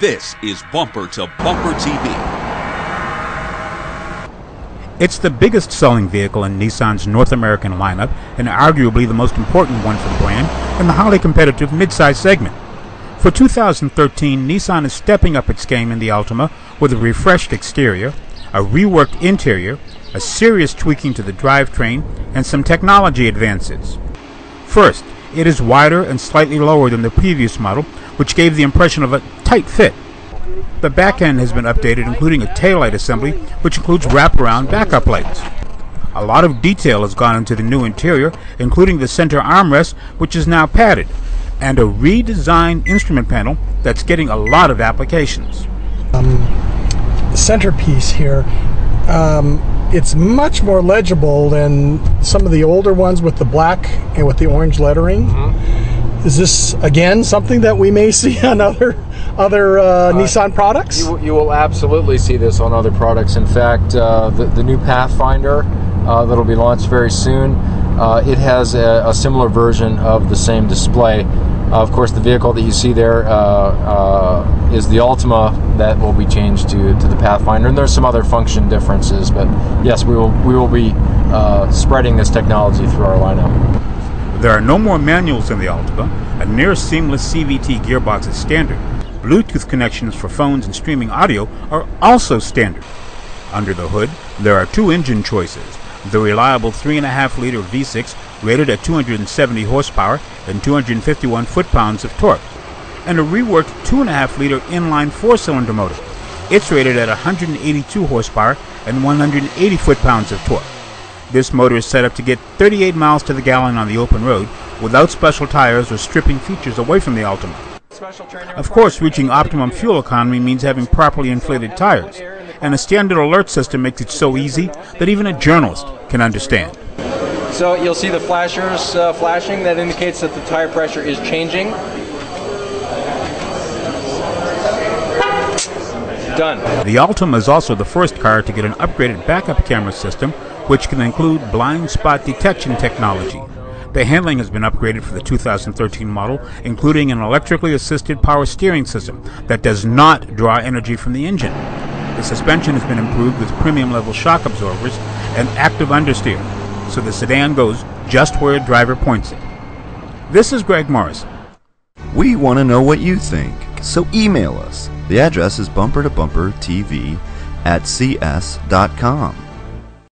This is Bumper to Bumper TV. It's the biggest selling vehicle in Nissan's North American lineup and arguably the most important one for the brand in the highly competitive midsize segment. For 2013, Nissan is stepping up its game in the Altima with a refreshed exterior, a reworked interior, a serious tweaking to the drivetrain, and some technology advances. First, it is wider and slightly lower than the previous model, which gave the impression of a tight fit. The back end has been updated, including a taillight assembly, which includes wraparound backup lights. A lot of detail has gone into the new interior, including the center armrest, which is now padded, and a redesigned instrument panel that's getting a lot of applications. The centerpiece here. Um, it's much more legible than some of the older ones with the black and with the orange lettering. Is this again something that we may see on other other uh, Nissan products? You, will- you will absolutely see this on other products. In fact, uh, the, the new Pathfinder uh, that'll be launched very soon, uh, it has a, a similar version of the same display. Uh, of course, the vehicle that you see there uh, uh, is the Altima that will be changed to, to the Pathfinder, and there's some other function differences. But yes, we will we will be uh, spreading this technology through our lineup. There are no more manuals in the Altima. A near seamless CVT gearbox is standard. Bluetooth connections for phones and streaming audio are also standard. Under the hood, there are two engine choices the reliable 3.5 liter V6 rated at 270 horsepower and 251 foot pounds of torque, and a reworked 2.5 liter inline four cylinder motor. It's rated at 182 horsepower and 180 foot pounds of torque. This motor is set up to get 38 miles to the gallon on the open road without special tires or stripping features away from the Altima. Of course, reaching optimum fuel economy means having properly inflated tires, and a standard alert system makes it so easy that even a journalist can understand. So you'll see the flashers uh, flashing. That indicates that the tire pressure is changing. Done. The Altima is also the first car to get an upgraded backup camera system, which can include blind spot detection technology. The handling has been upgraded for the 2013 model, including an electrically assisted power steering system that does not draw energy from the engine. The suspension has been improved with premium level shock absorbers and active understeer, so the sedan goes just where a driver points it. This is Greg Morris. We want to know what you think, so email us. The address is bumper to bumper TV at cs.com.